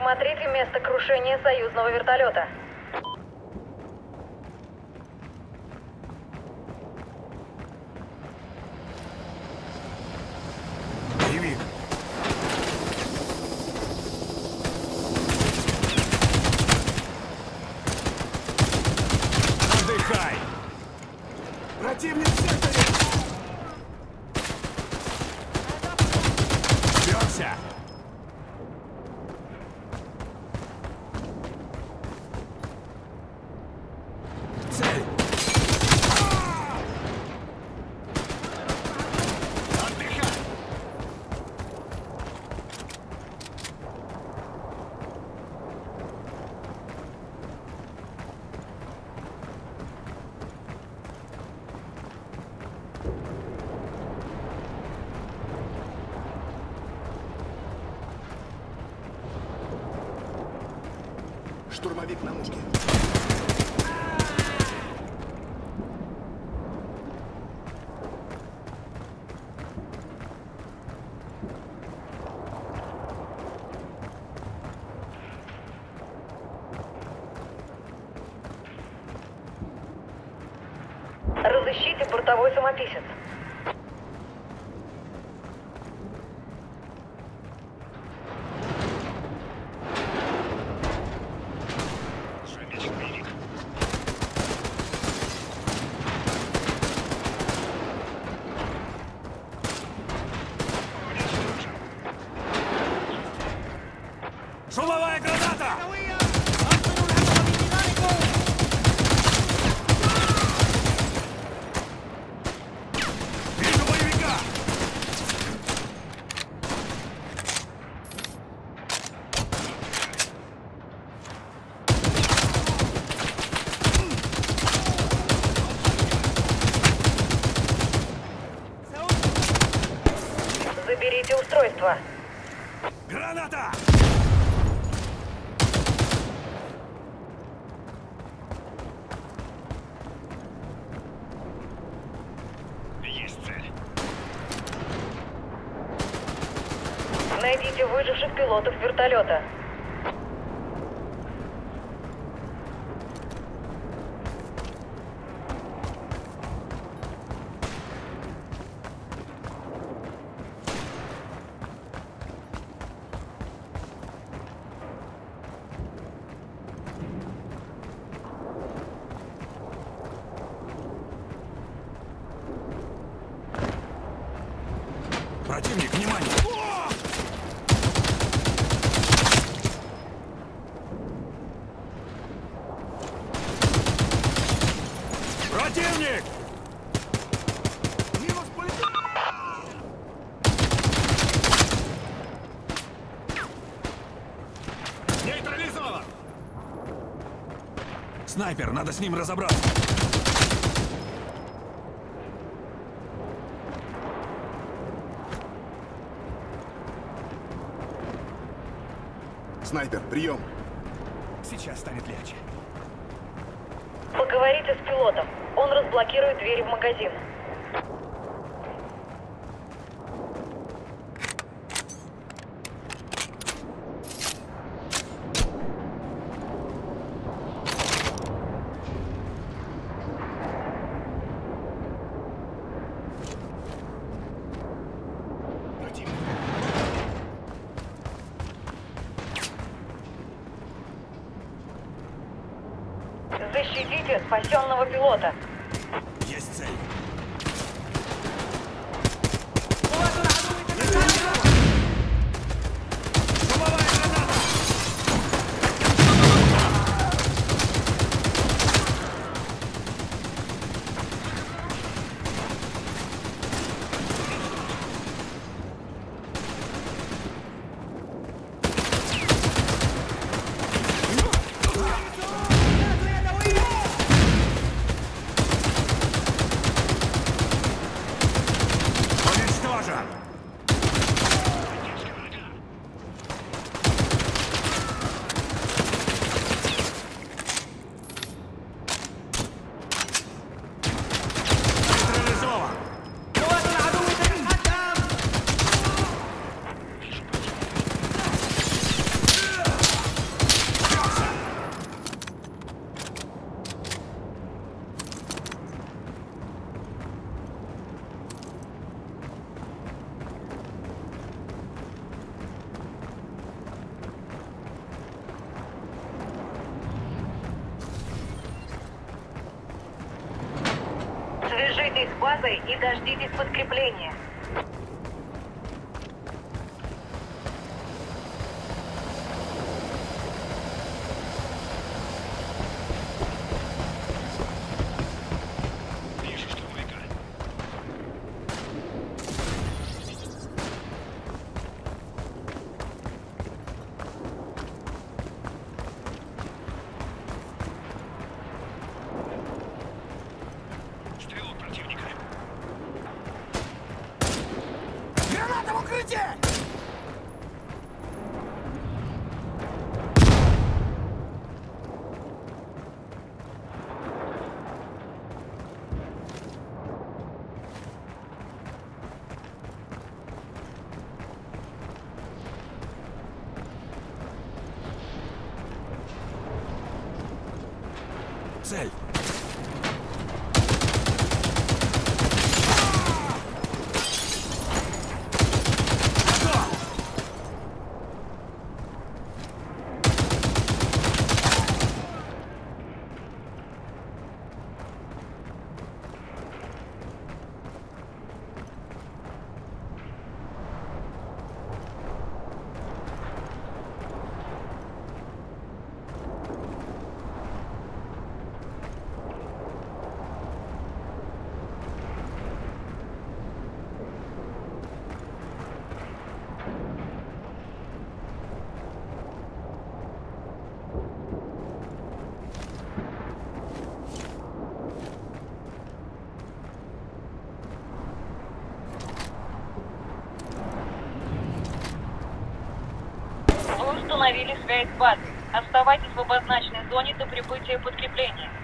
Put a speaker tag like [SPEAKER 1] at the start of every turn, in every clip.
[SPEAKER 1] Осмотрите место крушения союзного вертолета.
[SPEAKER 2] Боевик. Отдыхай. Противник в секторе. Вперся. Цель. Отдыхай.
[SPEAKER 3] Штурмовик на мушке.
[SPEAKER 1] Разыщите бортовой самописец.
[SPEAKER 2] Шумовая граната! Вижу боевика!
[SPEAKER 1] Устройство.
[SPEAKER 2] Граната! Есть цель.
[SPEAKER 1] Найдите выживших пилотов вертолета.
[SPEAKER 2] Противник, внимание! Противник! Нейтрализован! Снайпер, надо с ним разобраться.
[SPEAKER 3] Снайпер, прием!
[SPEAKER 2] Сейчас станет легче.
[SPEAKER 1] Поговорите с пилотом. Он разблокирует двери в магазин.
[SPEAKER 3] Противник.
[SPEAKER 1] Защитите спасенного пилота.
[SPEAKER 2] Оставайтесь базой и дождитесь подкрепления.
[SPEAKER 1] Цель.
[SPEAKER 2] Установили связь с базой. Оставайтесь в обозначенной зоне до прибытия подкрепления.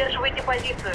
[SPEAKER 2] Удерживайте позицию.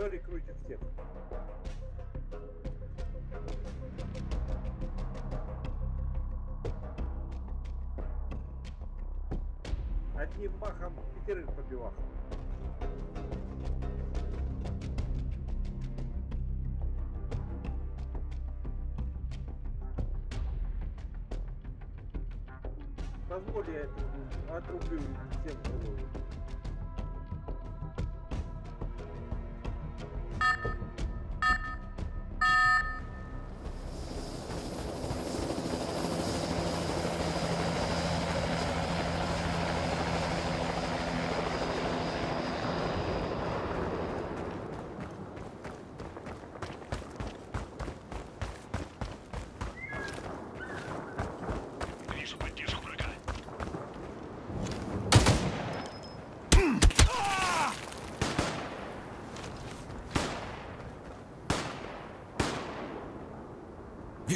[SPEAKER 4] Доли крутит всех. Одним махом пятерых побивал. Позволь я это отрублю всем голову.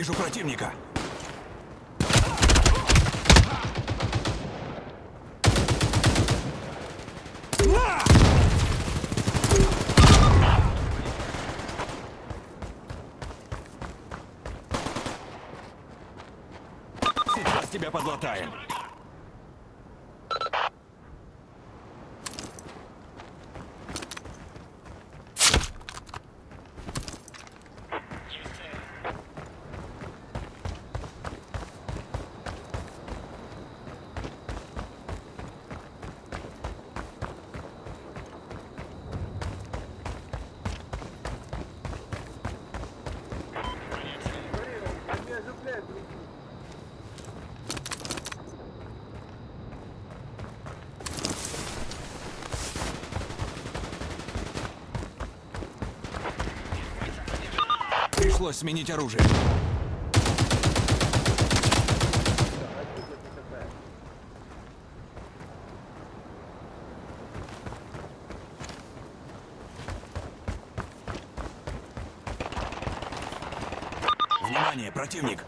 [SPEAKER 3] Вижу
[SPEAKER 2] противника. Сейчас тебя подлатаем. Пришлось сменить оружие. Внимание, противник!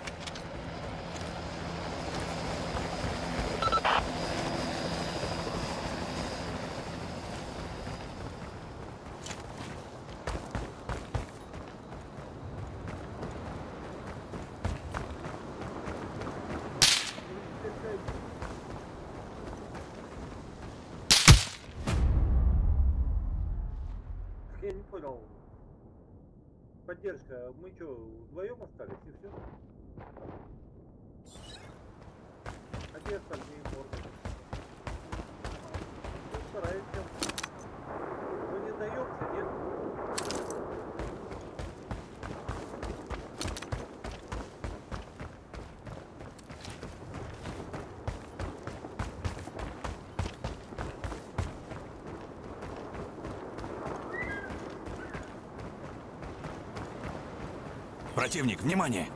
[SPEAKER 4] 땡큐
[SPEAKER 2] Противник, внимание!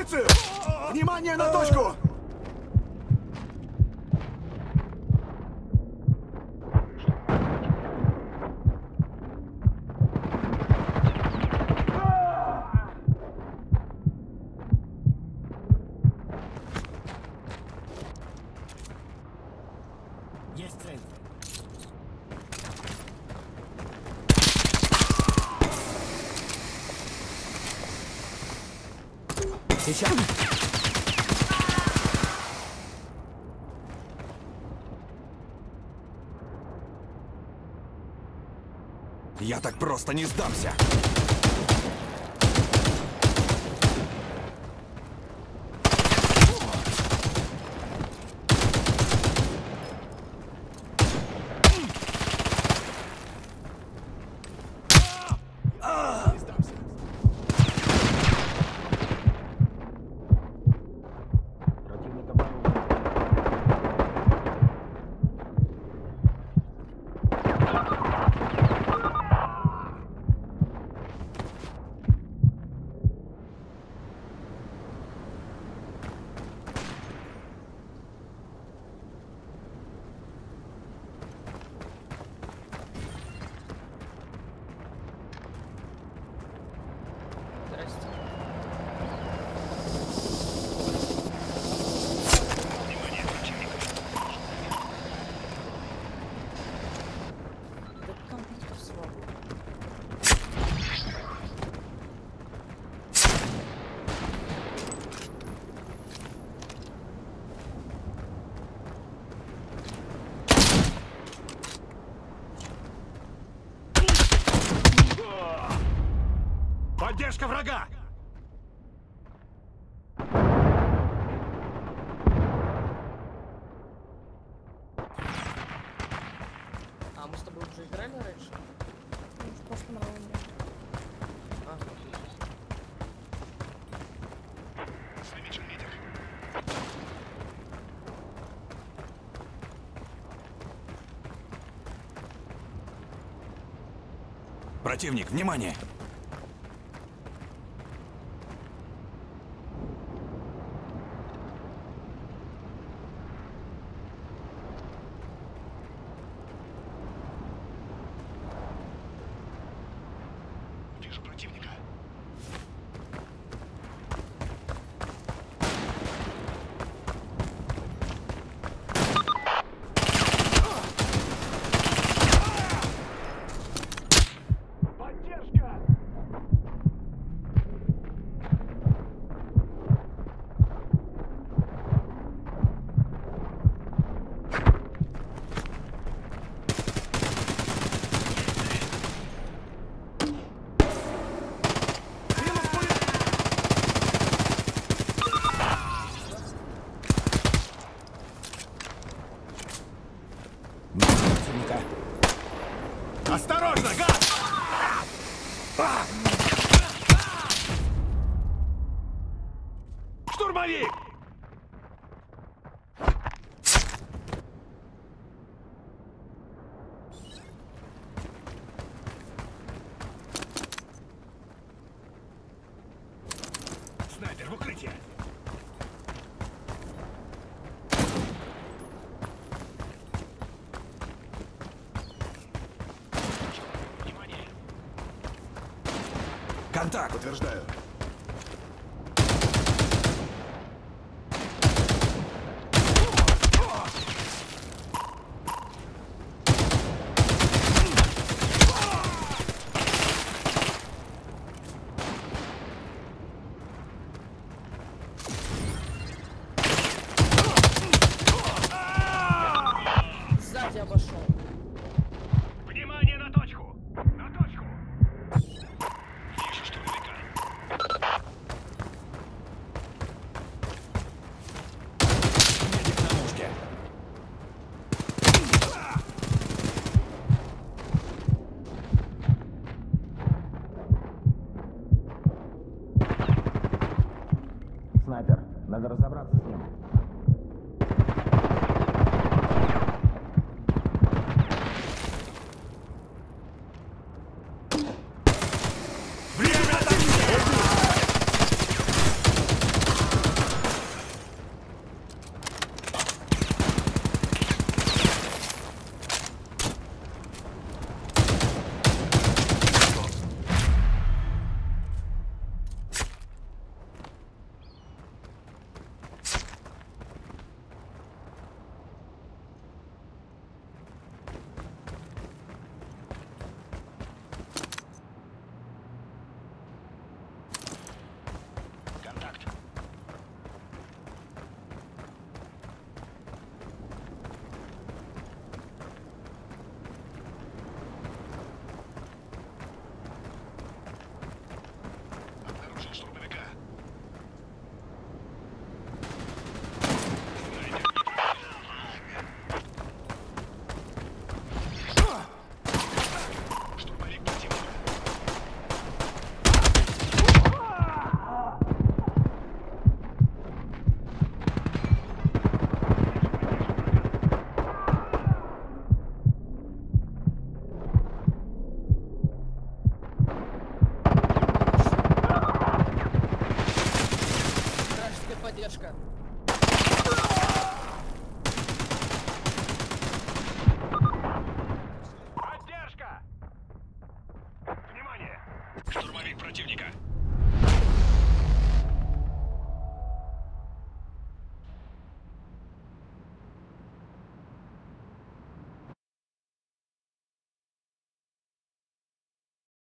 [SPEAKER 3] позицию! Внимание на точку!
[SPEAKER 2] Так просто не сдамся! Противник, внимание!
[SPEAKER 3] Вижу противника. Осторожно,
[SPEAKER 5] гад!